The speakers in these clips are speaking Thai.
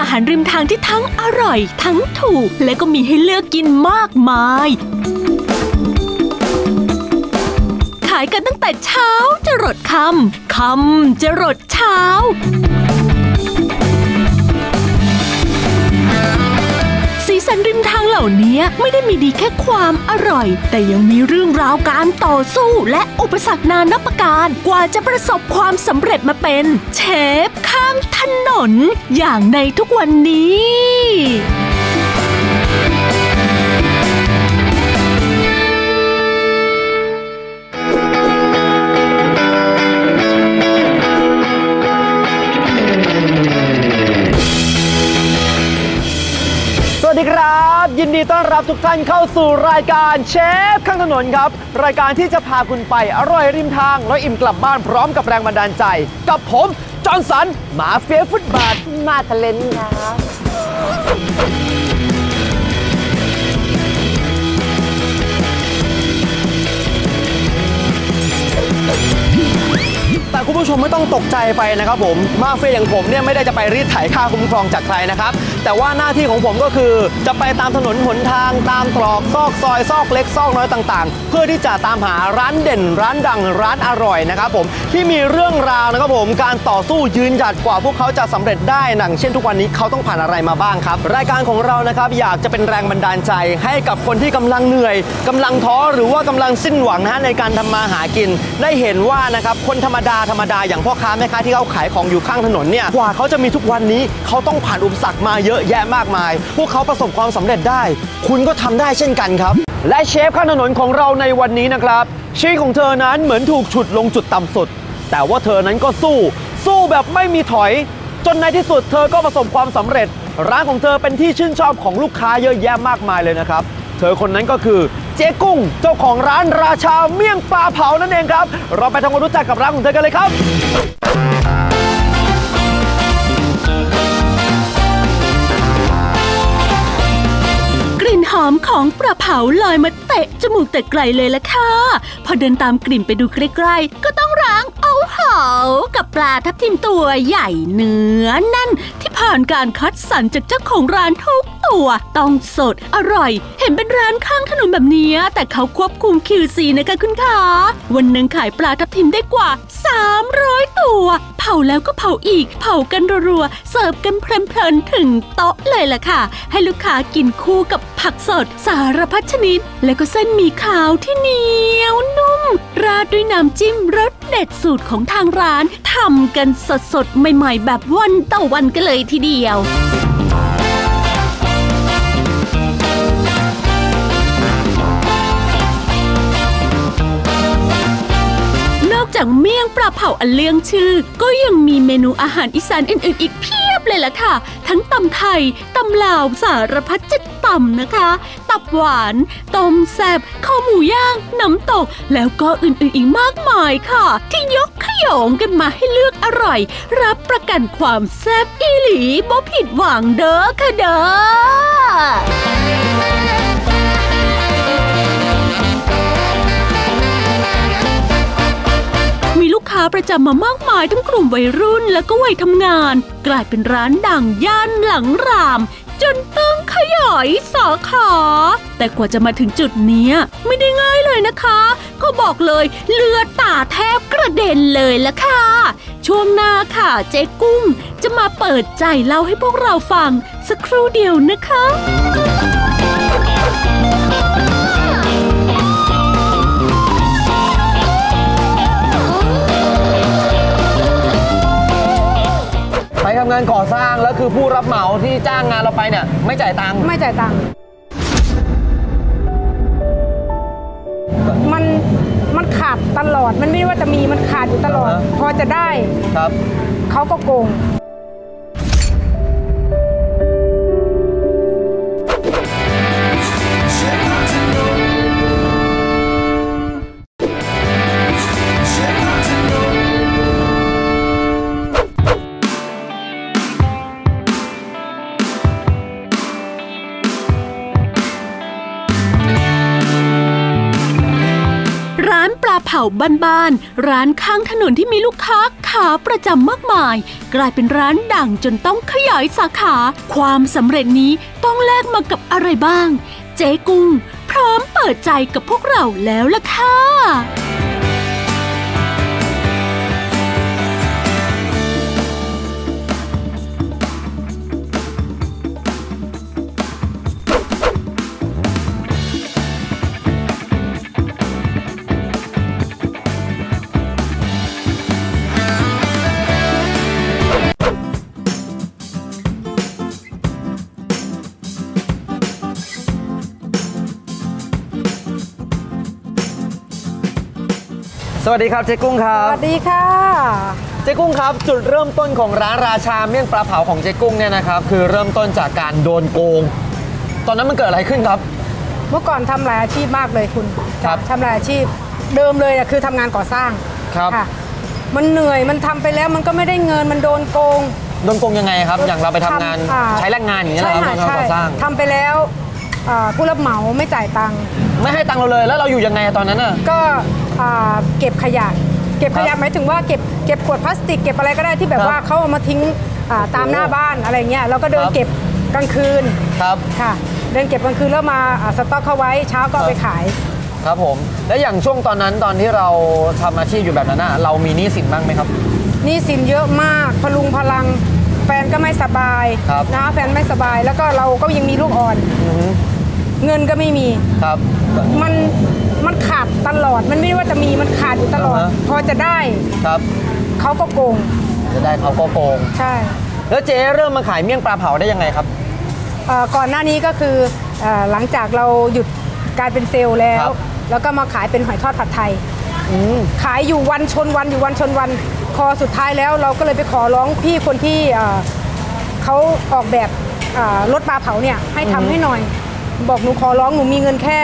อาหารริมทางที่ทั้งอร่อย ทั้งถูก และก็มีให้เลือกกินมากมาย ขายกันตั้งแต่เช้าจะรดคำคำจะรดเช้า สีสันริมทางเหล่านี้ไม่ได้มีดีแค่ความอร่อย แต่ยังมีเรื่องราวการต่อสู้และอุปสรรคนานับประการ กว่าจะประสบความสำเร็จมาเป็น เชฟข้างถนน อย่างในทุกวันนี้ รับทุกท่านเข้าสู่รายการเชฟข้างถนนครับ รายการที่จะพาคุณไปอร่อยริมทาง แล้วอิ่มกลับบ้านพร้อมกับแรงบันดาลใจ กับผม จอห์นสันหมาเฟียฟุตบาทมาทะเลนครับแต่คุณผู้ชมไม่ต้องตกใจไปนะครับผมมาเฟียอย่างผมเนี่ยไม่ได้จะไปรีดไถค่าคุ้มครองจากใครนะครับ แต่ว่าหน้าที่ของผมก็คือ จะไปตามถนนหนทางตามตรอกซอกซอยซอกเล็กซอกน้อยต่างๆ เพื่อที่จะตามหาร้านเด่น ร้านดังร้านอร่อยนะครับผมที่มีเรื่องราวนะครับผมการต่อสู้ยืนหยัดกว่าพวกเขาจะสำเร็จได้หนังเช่นทุกวันนี้เขาต้องผ่านอะไรมาบ้างครับ รายการของเรานะครับอยากจะเป็นแรงบันดาลใจ ให้กับคนที่กำลังเหนื่อยกำลังท้อหรือว่ากำลังสิ้นหวังนะฮะในการทำมาหากิน ได้เห็นว่านะครับคนธรรมดาธรรมดาอย่างพ่อค้าแม่ค้าที่เขาขายของอยู่ข้างถนนเนี่ยกว่าเขาจะมีทุกวันนี้เขาต้องผ่านอุปสรรคมาเยอะแยะมากมาย พวกเขาประสบความสำเร็จได้ คุณก็ทำได้เช่นกันครับ และเชฟข้างถนนของเราในวันนี้นะครับชีวิตของเธอนั้นเหมือนถูกฉุดลงจุดต่ำสุด แต่ว่าเธอนั้นก็สู้ สู้แบบไม่มีถอย จนในที่สุดเธอก็ประสบความสำเร็จ ร้านของเธอเป็นที่ชื่นชอบของลูกค้าเยอะแยะมากมายเลยนะครับเธอคนนั้นก็คือเจ๊กุ้งเจ้าของร้านราชาเมี่ยงปลาเผานั่นเองครับ เราไปทำความรู้จักกับร้านของเธอกันเลยครับ หอมของปลาเผาลอยมาเตะจมูกแต่ไกลเลยละค่ะ พอเดินตามกลิ่นไปดูใกล้ๆ ก็ต้องร้าง เอาเหกับปลาทับทิมตัวใหญ่เนื้อแน่น ที่ผ่านการคัดสรรจากเจ้าของร้านทุกตัวต้องสดอร่อย เห็นเป็นร้านข้างถนนแบบนี้แต่เขาควบคุม QC นะคะคุณคะวันหนึ่งขายปลาทับทิมได้กว่า 300 ตัว เผาแล้วก็เผาอีก เผากันรัวๆเสิร์ฟกันเพลินๆถึงโต๊ะเลยล่ะค่ะ ให้ลูกค้ากินคู่กับผักสดสารพัดชนิด และก็เส้นหมี่ขาวที่เหนียวนุ่ม ราดด้วยน้ำจิ้มรสเด็ดสูตรของทางร้านทำกันสดๆ ใหม่ๆ แบบวันต่อวันกันเลยทีเดียวนอกจากเมี่ยงปลาเผาอันเลื่องชื่อ ก็ยังมีเมนูอาหารอีสานอื่นๆอีกเพีย บเลยล่ะค่ะ ทั้งตำไทยตำลาวสารพัดจะตำนะคะ ตับหวานต้มแซบข้าวหมูย่าง น้ำตก แล้วก็อื่นๆอีกมากมายค่ะ ที่ยกขยงกันมาให้เลือกอร่อย รับประกันความแซ่บอีหลีบ่ผิดหวังเด้อค่ะเด้อ ค้าประจำมามากมายทั้งกลุ่มวัยรุ่นแล้วก็วัยทำงาน กลายเป็นร้านดังย่านหลังราม จนต้องขยายสาขา แต่กว่าจะมาถึงจุดนี้ไม่ได้ง่ายเลยนะคะ ก็บอกเลยเลือดตาแทบกระเด็นเลยละค่ะ ช่วงหน้าค่ะเจ๊กุ้งจะมาเปิดใจเล่าให้พวกเราฟังสักครู่เดียวนะคะ ทำงานก่อสร้างแล้วคือผู้รับเหมาที่จ้างงานเราไปเนี่ยไม่จ่ายตังค์ไม่จ่ายตังค์มันมันขาดตลอดมันไม่ว่าจะมีมันขาดอยู่ตลอด พอจะได้ครับ เขาก็โกงานปลาเผเผาบ้านๆ ร้านข้างถนนที่มีลูกค้าขาประจำมากมาย กลายเป็นร้านดังจนต้องขยายสาขา ความสำเร็จนี้ต้องแลกมากับอะไรบ้าง เจ๊กุ้ง พร้อมเปิดใจกับพวกเราแล้วล่ะค่ะ วัสดีครับเจ๊กุ้งครัสบวัสดีค่ะ เจ๊กุ้งครับ จุดเริ่มต้นของร้านราชาเมี่ยงปลาเผาของเจ๊กุ้งเนี่ยนะครับคือเริ่มต้นจากการโดนโกง ตอนนั้นมันเกิดอะไรขึ้นครับ เมื่อก่อนทำหลายอาชีพมากเลยคุณครับทำหลายอาชีพเดิมเลยอะคือทำงานก่อสร้างครับค่ะมันเหนื่อยมันทำไปแล้วมันก็ไม่ได้เงินมันโดนโกงโดนโกงยังไงครับ อย่างเราไปทำงานอ่ใช้แรงงานอย่างนี้ยใช่นะครับค่ะทำงานใช่ก่อสร้างทำไปแล้วอ่าผู้รับเหมาไม่จ่ายตังค์ไม่ให้ตังค์เราเลยแล้วเราอยู่ยังไงตอนนั้นอะก็อ่า เก็บขยะ เก็บขยะหมายถึงว่าเก็บเก็บขวดพลาสติกเก็บอะไรก็ได้ที่แบครับบว่าเขาเอามาทิ้งอ่าตามหน้าบ้านอะไรเงี้ยเราก็เดินครับเก็บกลางคืนครับค่ะ เดินเก็บกลางคืนแล้วมาอ่าสต็อกเข้าไว้เช้าก็เอาไปขายครับผม แล้วอย่างช่วงตอนนั้นตอนที่เราทำอาชีพอยู่แบบนั้นน่ะเรามีหนี้สินบ้างไหมครับหนี่สินเยอะมากพลุงพลัง แฟนก็ไม่สบายครับนะแฟนไม่สบายแล้วก็เราก็ยังมีลูกอ่อนอือฮึเงินก็ไม่มีครับ มันมัน ขาดตลอดมันไม่ว่าจะมีมันขาดอยู่ตลอด อ่าฮะ พอจะได้ครับเขาก็โกงจะได้เขาก็โกงใช่แล้วเจ๊เริ่มมาขายเมี่ยงปลาเผาได้ยังไงครับ เอ่อก่อนหน้านี้ก็คือเอ่อหลังจากเราหยุดการเป็นเซลล์แล้คว รับ แล้วก็มาขายเป็นหอยทอดผัดไทย อืม ขายอยู่วันชนวันอยู่วันชนวันพอสุดท้ายแล้วเราก็เลยไปขอร้องพี่คนที่เอ่อเขาออกแบบเอ่อรถปลาเผาเนี่ยให้ทำให้หน่อย บอกหนูขอร้องหนูมีเงินแค่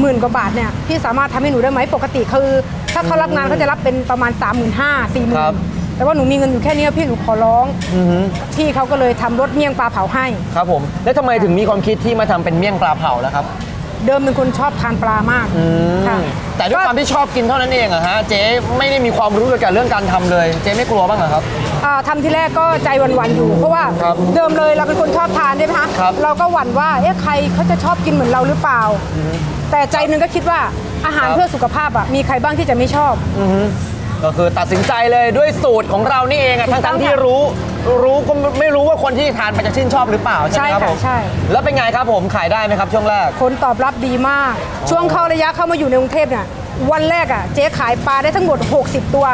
หมื่นกว่าบาทเนี่ยพี่สามารถทำให้หนูได้ไหมปกติคือ ถ้าเขารับงานเขาจะรับเป็นประมาณ 3 5 0 0 0 4 0 0 0ครับ0แต่ว่าหนูมีเงินอยู่แค่นี้พี่หนูขอร้องอือฮึพี่เขาก็เลยทำรถเมี่ยงปลาเผาให้ ครับผมแล้วทำไมถึงมีความคิดที่มาทำเป็นเมี่ยงปลาเผาแล้วครับ เดิมเป็นคนชอบทานปลามากอืมค่ะแต่ด้วยความที่ชอบกินเท่านั้นเองอะฮะเจ๊ไม่ได้มีความรู้เกี่ยวกับเรื่องการทำเลย เจ๊ไม่กลัวบ้างเหรอครับอ่าทำที่แรกก็ใจหวั่นๆอยู่ เพราะว่าครับเดิมเลยเราเป็นคนชอบทานใช่ไหมคะครับเราก็หวั่นว่าเอ๊ะใครเขาจะชอบกินเหมือนเราหรือเปล่า แต่ใจหนึงก็คิดว่าอาหารครับเพื่อสุขภาพอะมีใครบ้างที่จะไม่ชอบอือฮึก็คือตัดสินใจเลยด้วยสูตรของเรานี่เองอะถูทั้กต้องงๆที่ค่ะรู้ รู้ก็ไม่รู้ว่าคนที่ทานไปจะชื่นชอบหรือเปล่าใช่ไหมครับใช่ค่ะผมใช่แล้วเป็นไงครับผมขายได้ไหมครับช่วงแรกผลตอบรับดีมาก ช่วงเข้าระยะเข้ามาอยู่ในกรุงเทพเนี่ยวันแรกอะเจ๊ขายปลาได้ทั้งหมด 60 ตัว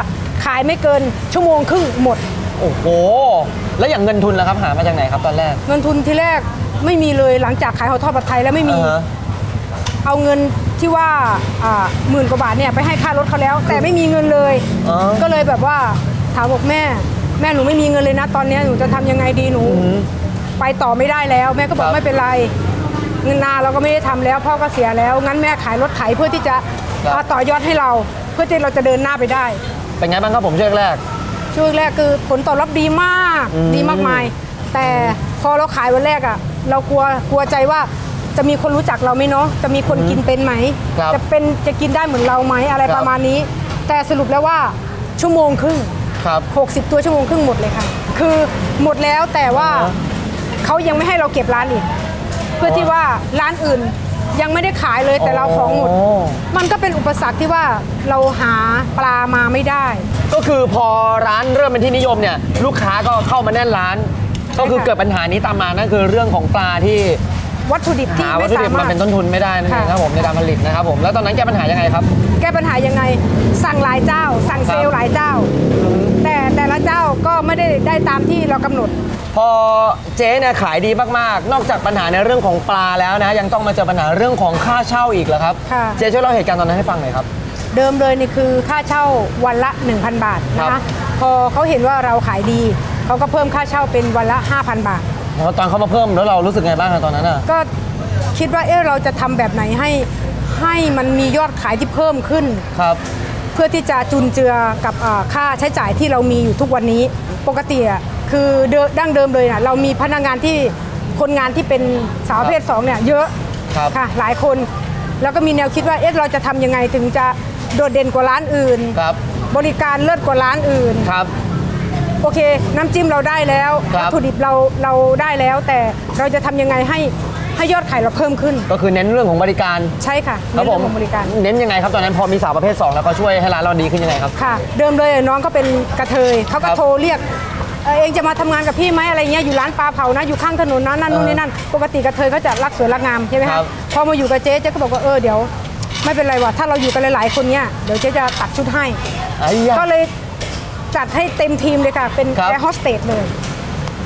ขายไม่เกินชั่วโมงครึ่งหมด โอ้โห แล้วอย่างเงินทุนล่ะครับหามาจากไหนครับตอนแรก เงินทุนที่แรกไม่มีเลยหลังจากขายหอยทอดผัดไทยแล้วไม่มีอ่าฮะเอาเงินที่ว่าอ่าหมื่นกว่าบาทเนี่ยไปให้ค่ารถเขาแล้ว แต่ไม่มีเงินเลยอ๋อก็เลยแบบว่าถามบอกแม่ แม่หนูไม่มีเงินเลยนะตอนเนี้ยหนูจะทำยังไงดีหนู ไปต่อไม่ได้แล้ว แม่ก็บอคกรับไม่เป็นไร เงินนาเราก็ไม่ได้ทำแล้ว พ่อก็เสียแล้วงั้นแม่ขายรถไถเพื่อที่จะครับอ่าต่อยอดให้เรา เพื่อที่เราจะเดินหน้าไปได้ เป็นไงบ้างครับผมช่วงแรกช่วงแรกคือผลตอบรับดีมากอืมดีมากมาย แต่พอเราขายวันแรกอะ เรากลัวกลัวใจว่าจะมีคนรู้จักเราไหมเนาะจะมีคนกินเป็นไหมครับจะเป็นจะกินได้เหมือนเราไหมอะไรครับประมาณนี้ แต่สรุปแล้วว่าชั่วโมงครึ่ง ครับ60 ตัวชั่วโมงครึ่งหมดเลยค่ะ คือหมดแล้วแต่ว่าอ่าฮะเขายังไม่ให้เราเก็บร้านอีก เพื่อที่ว่าร้านอื่นยังไม่ได้ขายเลยแต่เราของหมด อ๋อ มันก็เป็นอุปสรรคที่ว่าเราหาปลามาไม่ได้ ก็คือพอร้านเริ่มเป็นที่นิยมเนี่ยลูกค้าก็เข้ามาแน่นร้าน ก็คือค่ะเกิดปัญหานี้ตามมานั่นคือเรื่องของปลาที่วัตถุดิบที่หาวัไม่ตถุสาดิบมารมาถเป็นต้นทุนไม่ได้นั่นเองค่ะ ครับผมในการผลิตนะครับผมแล้วตอนนั้นแก้ปัญหายังไงครับ แก้ปัญหายังไง สั่งหลายเจ้า สั่งเซลล์หลายเจ้าแต่แต่ละ เจ้าก็ไม่ได้ได้ตามที่เรากำหนด พอเจ๊เนี่ยขายดีมากๆ นอกจากปัญหาในเรื่องของปลาแล้วนะ ยังต้องมาเจอปัญหาเรื่องของค่าเช่าอีกเหรอครับ ค่ะ เจ๊ช่วยเล่าเหตุการณ์ตอนนั้นให้ฟังหน่อยครับ เดิมเลยนี่คือค่าเช่าวันละ 1,000 บาทนะครัคะบ พอเขาเห็นว่าเราขายดีเขาก็เพิ่มค่าเช่าเป็นวันละ 5,000 บาทพอตอนเขามาเพิ่มแล้วเรารู้สึกไงบ้างอะตอนนั้นอะ ก็คิดว่าเอ๊ะเราจะทำแบบไหนให้ให้มันมียอดขายที่เพิ่มขึ้น ครับ เพื่อที่จะจุนเจือกับอ่าค่าใช้จ่ายที่เรามีอยู่ทุกวันนี้ ปกติอะคือเดิมดั้งเดิมเลยนะเรามีพนักงานที่คนงานที่เป็นสาวประเพศสองเนี่ยเยอะครับค่ะหลายคน แล้วก็มีแนวคิดว่าเอ๊ะเราจะทำยังไงถึงจะโดดเด่นกว่าร้านอื่นครับบริการเลิศกว่าร้านอื่นครับโอเค น้ำจิ้มเราได้แล้วครับวัตถุดิบเราเราได้แล้ว แต่เราจะทำยังไงให้ ให้ยอดขายเราเพิ่มขึ้น ก็คือเน้นเรื่องของบริการใช่ค่ะครับผมเน้นเองของบริการ เน้นยังไงครับตอนนั้นพอมีสาวประเภท 2 แล้วเขาช่วยให้ร้านเราดีขึ้นยังไงครับ ค่ะ เดิมเลยน้องก็เป็นกระเทยเขาก็รับโทรเรียกเอ่อเองจะมาทำงานกับพี่ไหมอะไรเงี้ยอยู่ร้านปลาเผานะอยู่ข้างถนนนะนั่นนู่นนี่นั่นปกติกระเทยเขาจะรักสวยรักงามใช่ไหมคะ ครับ พอมาอยู่กับเจ๊เจ๊ก็บอกว่าเออเดี๋ยว ไม่เป็นไรว่ะถ้าเราอยู่กันหลายๆคนเนี้ยเดี๋ยวเจ๊จะตัดชุดให้ ไอ้ยะ ก็เลยจัดให้เต็มทีมเลยค่ะ เป็นครับ แอร์โฮสเตสเลย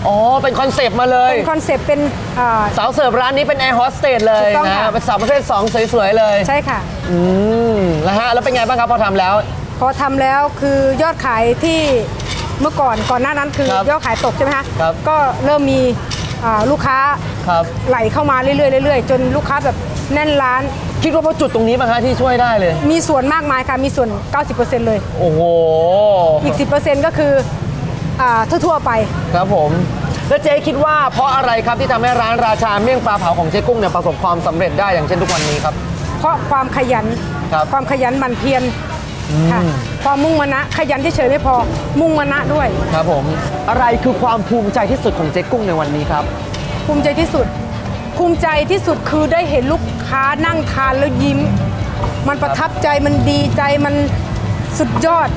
อ๋อ เป็นคอนเซปต์มาเลย เป็น concept เป็นอ่า สาวเสิร์ฟร้านนี้เป็นแอร์โฮสเตสเลยถูกต้องนะค่ะ เป็นสาวประเภท 2 สวยๆ เลย ใช่ค่ะ อืมแล้วฮะ แล้วเป็นไงบ้างครับพอทำแล้ว พอทำแล้วคือยอดขายที่เมื่อก่อนก่อนหน้านั้นคือครับยอดขายตกใช่ไหมคะครับ ก็เริ่มมีอ่าลูกค้าครับ ไหลเข้ามาเรื่อยๆเรื่อยๆจนลูกค้าแบบแน่นร้าน คิดว่าเพราะจุดตรงนี้ป่ะฮะที่ช่วยได้เลย มีส่วนมากมายค่ะ มีส่วน 90%เลย โอ้โห อีก 10%ก็คืออ่า ทั่วๆไป ครับผม แล้วเจ๊คิดว่าเพราะอะไรครับที่ทำให้ร้านราชาเมี่ยงปลาเผาของเจ๊กุ้งเนี่ยประสบความสำเร็จได้อย่างเช่นทุกวันนี้ครับ เพราะความขยันครับความขยันหมันเพียรค่ะความมุ่งมานะขยันเฉยๆไม่พอมุ่งมานะด้วย ครับผม อะไรคือความภูมิใจที่สุดของเจ๊กุ้งในวันนี้ครับ ภูมิใจที่สุด ภูมิใจที่สุดคือได้เห็นลูกค้านั่งทานแล้วยิ้ม มันประทับใจมันดีใจมันสุดยอด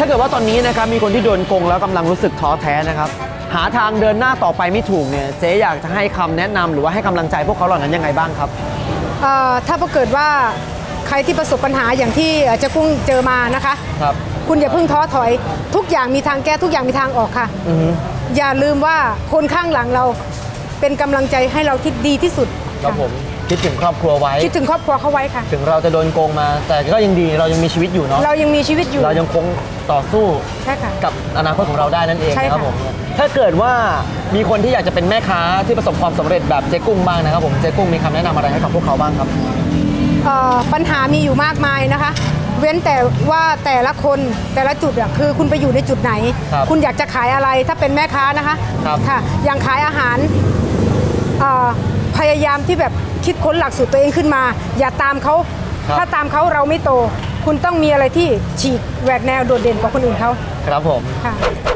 ถ้าเกิดว่าตอนนี้นะครับมีคนที่โดนโกงแล้วกำลังรู้สึกท้อแท้นะครับหาทางเดินหน้าต่อไปไม่ถูกเนี่ยเจ๊อยากจะให้คำแนะนำหรือว่าให้กำลังใจพวกเขาเหล่านั้นยังไงบ้างครับเอ่อถ้าเกิดว่าใครที่ประสบปัญหาอย่างที่เอ่อเจ้ากุ้งเจอมานะคะครับคุณอย่าเพิ่งท้อถอย ทุกอย่างมีทางแก้ทุกอย่างมีทางออกค่ะอือฮึอย่าลืมว่าคนข้างหลังเราเป็นกำลังใจให้เราที่ดีที่สุดครับค่ะผมคิดถึงครอบครัวไว้คิดถึงครอบครัวเขาไว้ค่ะ ถึงเราจะโดนโกงมา แต่ก็ยังดีเรายังมีชีวิตอยู่เนาะเรายังมีชีวิตอยู่ เรายังคง ต่อสู้ใช่ค่ะ กับอนาคตของเราได้นั่นเองใช่นะครับค่ะผมถ้าเกิดว่ามีคนที่อยากจะเป็นแม่ค้าที่ประสบความสำเร็จแบบเจ๊กุ้งบ้างนะครับผมเจ๊กุ้งมีคำแนะนำอะไรให้กับพวกเขาบ้างครับ เอ่อปัญหามีอยู่มากมายนะคะ เว้นแต่ว่าแต่ละคนแต่ละจุดอะคือคุณไปอยู่ในจุดไหนครับณอยากจะขายอะไรถ้าเป็นแม่ค้านะคะครับ ค่ะอย่างขายอาหารเอ่อพยายามที่แบบคิดค้นหลักสูตรตัวเองขึ้นมา อย่าตามเขาครับ ถ้าตามเขาเราไม่โต คุณต้องมีอะไรที่ฉีกแหวกแนวโดดเด่นกว่าคนอื่นเขาครับผมค่ะ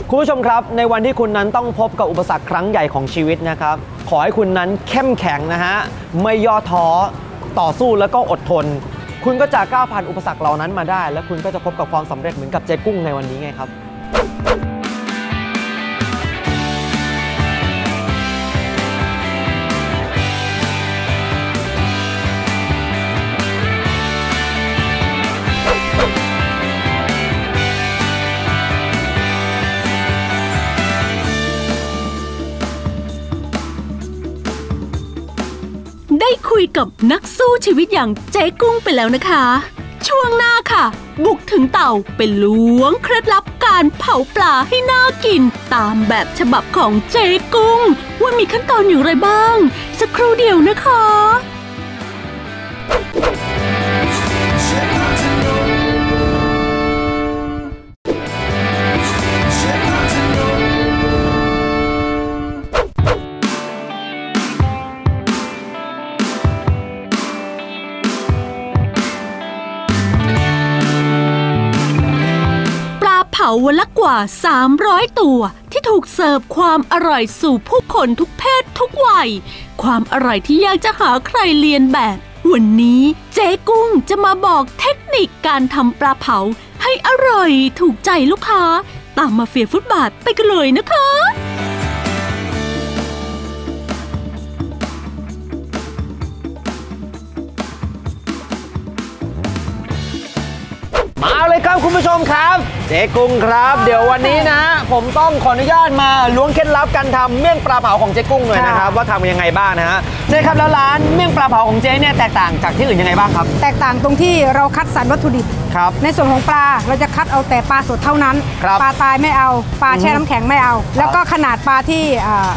คุณผู้ชมครับ ในวันที่คุณนั้นต้องพบกับอุปสรรคครั้งใหญ่ของชีวิตนะครับ ขอให้คุณนั้นเข้มแข็งนะฮะ ไม่ย่อท้อ ต่อสู้แล้วก็อดทน คุณก็จะก้าวผ่านอุปสรรคเหล่านั้นมาได้ และคุณก็จะพบกับความสำเร็จเหมือนกับเจ๊กุ้งในวันนี้ไงครับ ยกับนักสู้ชีวิตอย่างเจ๊กุ้งไปแล้วนะคะ ช่วงหน้าค่ะ บุกถึงเต่าเป็นล้วงเคล็ดลับการเผาปลาให้น่ากิน ตามแบบฉบับของเจ๊กุ้ง ว่ามีขั้นตอนอย่างไรบ้าง สักครู่เดียวนะคะ เผาวันละกว่า 300 ตัว ที่ถูกเสิร์ฟความอร่อยสู่ผู้คนทุกเพศทุกวัย ความอร่อยที่ยากจะหาใครเรียนแบบ วันนี้เจ๊กุ้งจะมาบอกเทคนิคการทำปลาเผา ให้อร่อยถูกใจลูกค้า ตามมาเฟียฟุตบาทไปกันเลยนะคะ มาเลยครับคุณผู้ชมครับ เจ๊กุ้งครับ เดี๋ยววันนี้นะผมต้องขออนุญาตมาล้วงเคล็ดลับการทำเมี่ยงปลาเผาของเจ๊กุ้งหน่อยนะครับว่าทำยังไงบ้างนะฮะเจ๊ครับแล้วร้านเมี่ยงปลาเผาของเจ๊เนี่ยแตกต่างจากที่อื่นยังไงบ้างครับ แตกต่างตรงที่เราคัดสรรวัตถุดิบครับในส่วนของปลาเราจะคัดเอาแต่ปลาสดเท่านั้นครับปลาตายไม่เอา ปลาแช่น้ำแข็งไม่เอา แล้วก็ขนาดปลาที่อ่า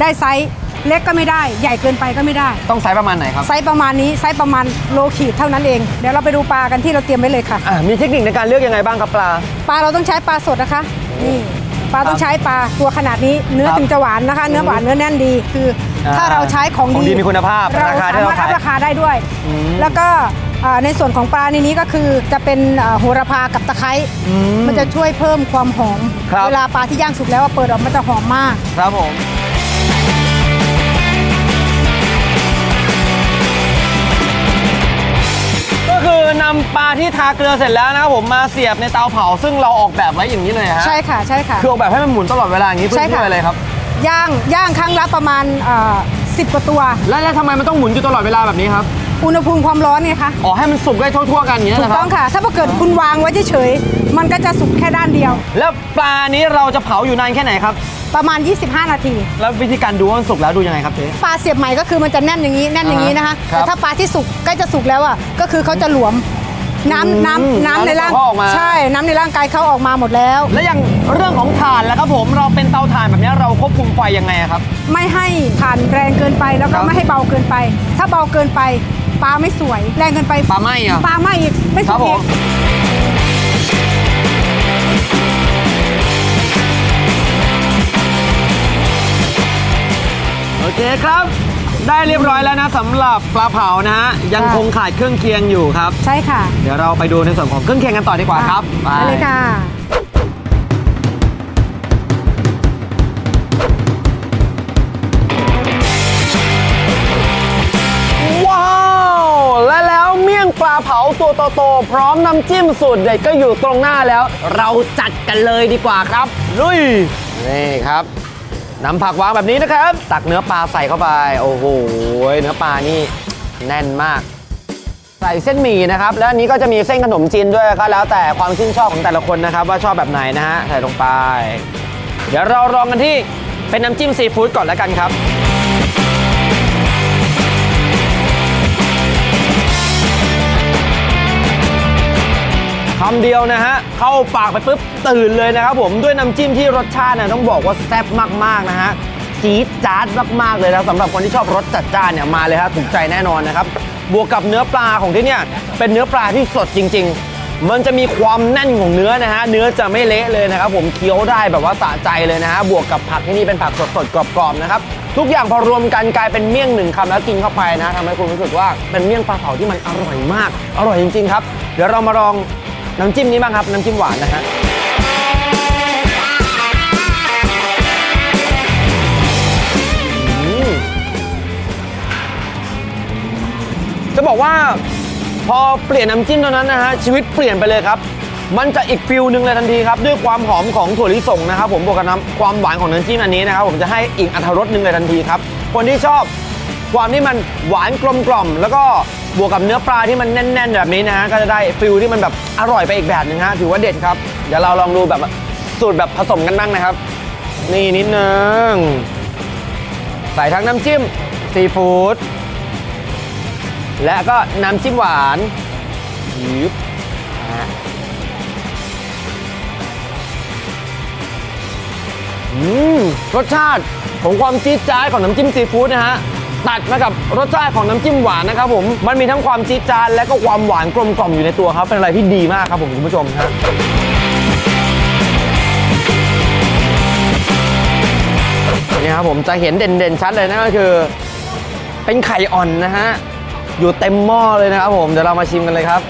ได้ไซส์ เล็กก็ไม่ได้ ใหญ่เกินไปก็ไม่ได้ ต้องไซส์ประมาณไหนครับไซส์ประมาณนี้ไซส์ประมาณโลขีดเท่านั้นเอง เดี๋ยวเราไปดูปลากันที่เราเตรียมไว้เลยค่ะ อะมีเทคนิคในการเลือกยังไงบ้างครับปลา ปลาเราต้องใช้ปลาสดนะคะ นี่ปลาต้องใช้ปลาตัวขนาดนี้เนื้อครับถึงจะหวานนะคะ เนื้อหวานเนื้อแน่นดีคืออาถ้าเราใช้ของของดีดีมีคุณภาพเราราคาที่สาเรามารถขายอัพราคาได้ด้วย อืมแล้วก็อ่าในส่วนของปลาในนี้ก็คือจะเป็นอ่าโหระพากับตะไคร้อืมันจะช่วยเพิ่มความหอมครับ เวลาปลาที่ย่างสุกแล้วอะเปิดออกมันจะหอมมาก ครับผม นำปลาที่ทาเกลือเสร็จแล้วนะครับผมมาเสียบในเตาเผา ซึ่งเราออกแบบไว้อย่างนี้เลยฮะใช่ค่ะใช่ค่ะ คือออกแบบให้มันหมุนตลอดเวลาอย่างนี้เพื่ใช่อค่ะ ช่วยอะไรครับ ย่างย่างครั้งละประมาณสิบกว่าตัว แล้วแล้วทำไมมันต้องหมุนอยู่ตลอดเวลาแบบนี้ครับ อุณหภูมิความร้อนไงคะอ๋อให้มันสุกได้ทั่วๆกันอย่างนี้ถูนะกครัต้บองค่ะ ถ้าเกิดคุณวางไว้เฉยๆมันก็จะสุกแค่ด้านเดียว แล้วปลานี้เราจะเผาอยู่นานแค่ไหนครับ ประมาณ 25 นาที แล้ววิธีการดูว่ามันสุกแล้วดูยังไงครับเจ๊ ปลาเสียบใหม่ก็คือมันจะแน่นอย่างนี้แน่นอย่างนี้นะคะ ครับแต่ถ้าปลาที่สุกใกล้จะสุกแล้วอะก็คือเขาจะหลวมน้ำน้ำน้ำในร่างน้ำเขาออกมา ใช่ น้ำในร่างกายเขาออกมาหมดแล้ว แล้วอย่างเรื่องของถ่านแล้วครับผมเราเป็นเตาถ่านแบบนี้เราควบคุมไฟยังไงอะครับ ไม่ให้ถ่านแรงเกินไปแล้วคก็รับ ไม่ให้เบาเกินไป ถ้าเบาเกินไป ปลาไม่สวย แรงเกินไปปลาไหม้อะปลาไหม้อีกไม่คสุรับกผอีมกโอเคครับ ได้เรียบร้อยแล้วนะสำหรับปลาเผานะฮะยังคงขาดเครื่องเคียงอยู่ครับ ใช่ค่ะ เดี๋ยวเราไปดูในส่วนของเครื่องเคียงกันต่อดีกว่าครับไปเลยค่ะ เมี่ยงปลาเผาตัวโตๆพร้อมน้ำจิ้มสูตรเด็ดก็อยู่ตรงหน้าแล้ว เราจัดกันเลยดีกว่าครับลุยนี่ครับนำผักวางแบบนี้นะครับ ตักเนื้อปลาใส่เข้าไป โอ้โหเนื้อปลานี่แน่นมาก ใส่เส้นหมี่นะครับ แล้วอันนี้ก็จะมีเส้นขนมจีนด้วยก็แล้วแต่ความชื่นชอบของแต่ละคนนะครับ ว่าชอบแบบไหนนะฮะใส่ลงไป เดี๋ยวเราลองกันที่เป็นน้ำจิ้มซีฟู้ดก่อนแล้วกันครับ คำเดียวนะฮะ เข้าปากไปปุ๊บตื่นเลยนะครับผมด้วยน้ำจิ้มที่รสชาติเนี่ยต้องบอกว่าแซ่บมากๆนะฮะจี๊ดจ๊าดมากๆเลยนะสำหรับคนที่ชอบรสจัดจ้านเนี่ยมาเลยครับถูกใจแน่นอนนะครับบวกกับเนื้อปลาของที่เนี่ยเป็นเนื้อปลาที่สดจริง ๆ มันจะมีความแน่นของเนื้อนะฮะเนื้อจะไม่เละเลยนะครับผมเคี้ยวได้แบบว่าสะใจเลยนะฮะบวกกับผักที่นี่เป็นผักสดๆกรอบๆนะครับทุกอย่างพอรวมกันกลายเป็นเมี่ยงหนึ่งคำแล้วกินเข้าไปนะทำให้คุณรู้สึกว่าเป็นเมี่ยงปลาเผาที่มันอร่อยมาก อร่อยจริง ๆ ครับ เดี๋ยวเรามาลอง น้ำจิ้มนี้บ้างครับ น้ำจิ้มหวานนะฮะจะบอกว่าพอเปลี่ยนน้ำจิ้มเท่านั้นนะฮะชีวิตเปลี่ยนไปเลยครับ มันจะอีกฟิลหนึ่งเลยทันทีครับ ด้วยความหอมของถั่วลิสงนะครับ ผมบวกกับน้ำความหวานของน้ำจิ้มอันนี้นะครับ ผมจะให้อีกอรรถรสหนึ่งเลยทันทีครับ คนที่ชอบความที่มันหวานกลมกล่อม แล้วก็ บวกกับเนื้อปลาที่มันแน่นๆ แบบนี้นะฮะก็จะได้ฟิลที่มันแบบอร่อยไปอีกแบบหนึ่งฮะถือว่าเด็ดครับ เดี๋ยวเราลองดูแบบสูตรแบบผสมกันบ้างนะครับ นี่นิดนึงใส่ทั้งน้ำจิ้มซีฟู้ดและก็น้ำจิ้มหวานยิบอะอืมรสชาติของความจี๊ดจ๊าดของน้ำจิ้มซีฟู้ดนะฮะ ตัดมากับรสชาติของน้ำจิ้มหวานนะครับผมมันมีทั้งความจี๊ดจาดและก็ความหวานกลมกล่อมอยู่ในตัวครับเป็นอะไรที่ดีมากครับผมคุณผู้ชมฮะนี่ครับผมจะเห็นเด่นๆชัดเลยนั่นก็คือ เป็นไข่อ่อนนะฮะอยู่เต็มหม้อเลยนะครับผมเดี๋ยวเรามาชิมกันเลยครับ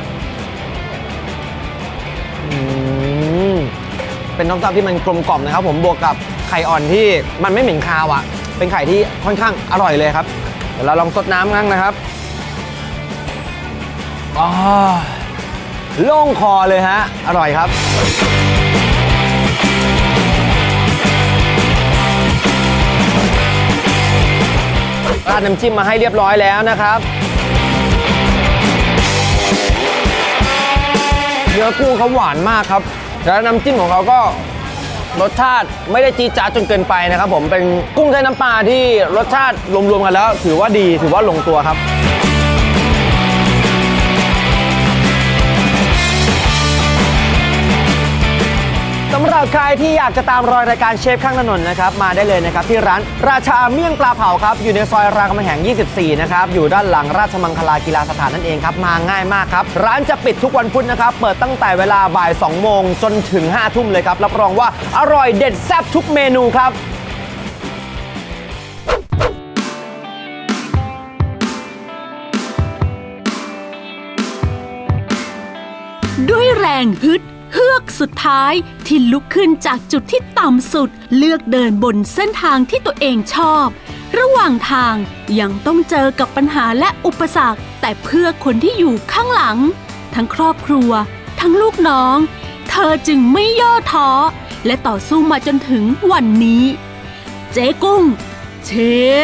เป็นน้ำซอสที่มันกลมกล่อมนะครับผมบวกกับไข่อ่อนที่มันไม่เหม็นคาวอะ่ะ เป็นไข่ที่ค่อนข้างอร่อยเลยครับ เดี๋ยวเราลองซดน้ำกันนะครับอ๋อโล่งคอเลยฮะ อร่อยครับ ราดน้ำจิ้มมาให้เรียบร้อยแล้วนะครับ เนื้อกุ้งเขาหวานมากครับ แล้วน้ำจิ้มของเขาก็ รสชาติไม่ได้จี๊ดจ๊าดจนเกินไปนะครับผมเป็นกุ้งใช้น้ำปลาที่รสชาติรวมๆกันแล้ว ถือว่าดีถือว่าลงตัวครับ สำหรับใครที่อยากจะตามรอยรายการเชฟข้างถนนนะครับมาได้เลยนะครับที่ร้านราชาเมี่ยงปลาเผาครับอยู่ในซอยรามคำแหง 24 นะครับอยู่ด้านหลังราชมังคลากีฬาสถานนั่นเองครับมาง่ายมากครับร้านจะปิดทุกวันพุธนะครับเปิดตั้งแต่เวลาบ่าย 2 โมงจนถึง 5 ทุ่มเลยครับรับรองว่าอร่อยเด็ดแซ่บทุกเมนูครับด้วยแรงฮึด เฮือกสุดท้ายที่ลุกขึ้นจากจุดที่ต่ำสุด เลือกเดินบนเส้นทางที่ตัวเองชอบ ระหว่างทางยังต้องเจอกับปัญหาและอุปสรรค แต่เพื่อคนที่อยู่ข้างหลัง ทั้งครอบครัว ทั้งลูกน้อง เธอจึงไม่ย่อท้อ และต่อสู้มาจนถึงวันนี้ เจ๊กุ้ง เช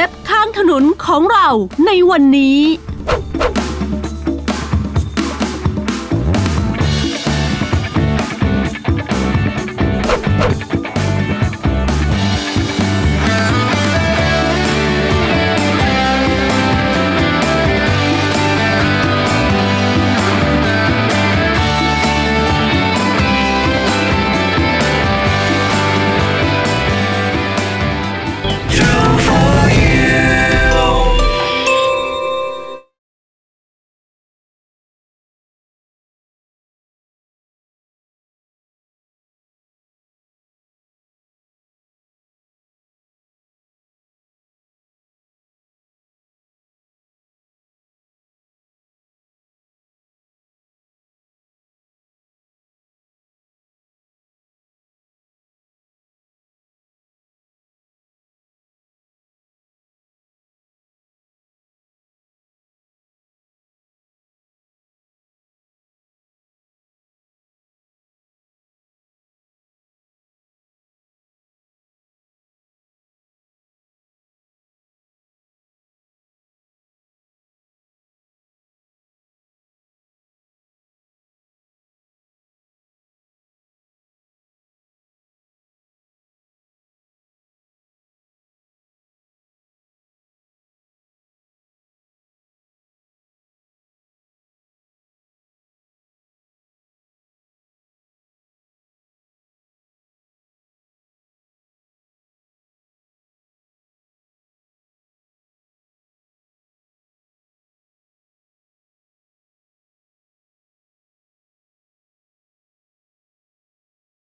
ฟข้างถนนของเราในวันนี้